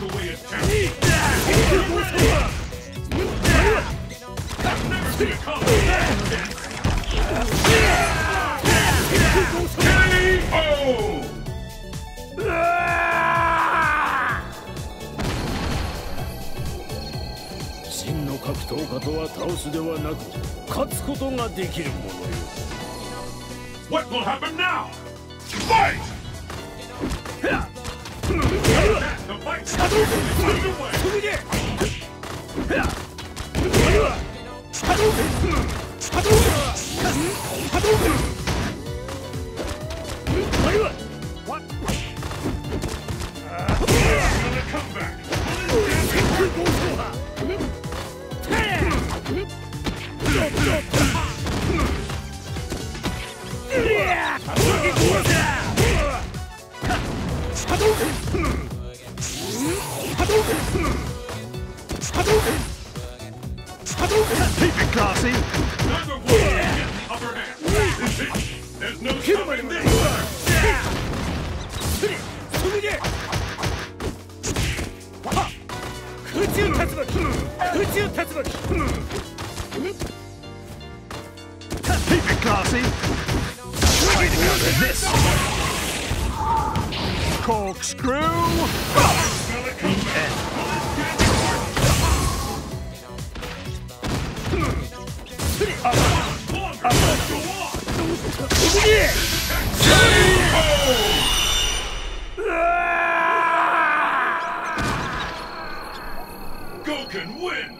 真の格闘家とは倒すではなく勝つことができるものよ What will happen now? Fight! Yeah! Keep it There's no stopping this this. Goken wins!